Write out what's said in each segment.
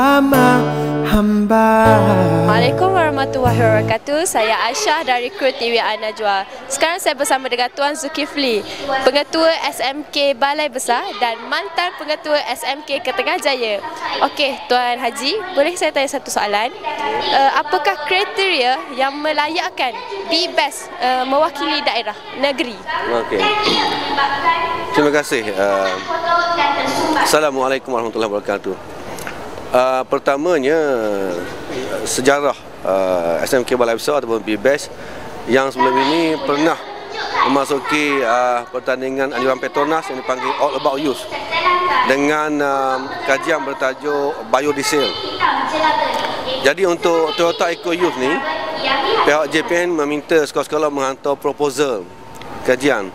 Seumpama hamba Assalamualaikum warahmatullahi wabarakatuh. Saya Aisyah dari kru TV Anajwa. Sekarang saya bersama dengan Tuan Zulkifli, Pengetua SMK Balai Besar dan mantan Pengetua SMK Ketengah Jaya. Okey, Tuan Haji, boleh saya tanya satu soalan? Uh, apakah kriteria yang melayakkan be best uh, mewakili daerah negeri? Okey. Terima kasih. Uh, Assalamualaikum warahmatullahi wabarakatuh. Uh, pertamanya sejarah uh, SMK Balai Besar ataupun BBES yang sebelum ini pernah memasuki uh, pertandingan anjuran Petronas yang dipanggil All About Youth dengan uh, kajian bertajuk biodiesel. Jadi untuk Toyota Eco Youth ni pihak JPN meminta sekolah-sekolah menghantar proposal kajian.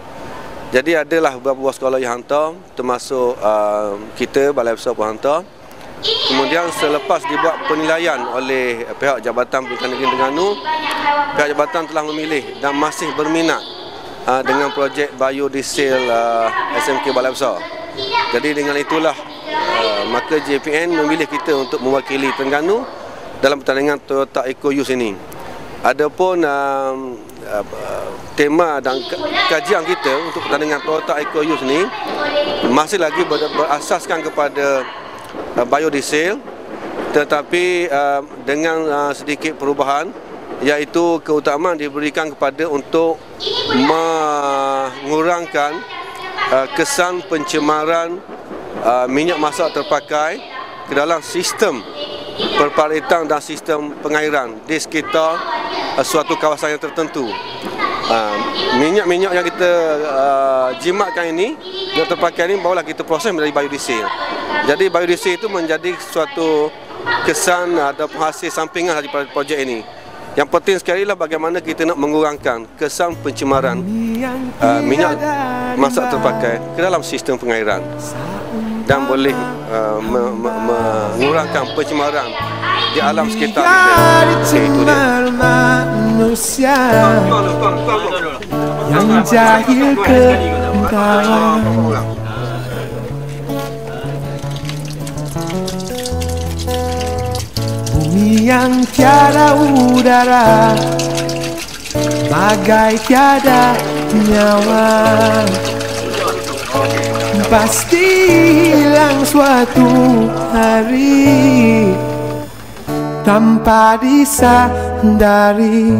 Jadi adalah beberapa sekolah yang hantar termasuk uh, kita Balai Besar pun hantar. Kemudian selepas dibuat penilaian oleh pihak Jabatan Pendidikan Negeri Terengganu, pihak jabatan telah memilih dan masih berminat uh, dengan projek biodiesel uh, SMK Balai Besar. Jadi dengan itulah uh, maka JPN memilih kita untuk mewakili Terengganu dalam pertandingan Toyota Eco Youth ini. Adapun uh, tema dan kajian kita untuk pertandingan Toyota Eco Youth ini masih lagi berasaskan kepada Uh, biodiesel tetapi uh, dengan uh, sedikit perubahan iaitu keutamaan diberikan kepada untuk mengurangkan kesan pencemaran minyak masak terpakai ke dalam sistem perparitan dan sistem pengairan di sekitar suatu kawasan yang tertentu. Minyak-minyak yang kita jimatkan ini yang terpakai ini barulah kita proses menjadi biodiesel. Jadi biodiesel itu menjadi suatu kesan atau hasil sampingan daripada projek ini. Yang penting sekali lah bagaimana kita nak mengurangkan kesan pencemaran uh, minyak masak terpakai ke dalam sistem pengairan dan boleh uh, mengurangkan pencemaran di alam sekitar kita. Itu dia. Manusia yang jahil ke. Bumi yang tiada udara Bagai tiada nyawa Pasti hilang suatu hari Tanpa disadari dari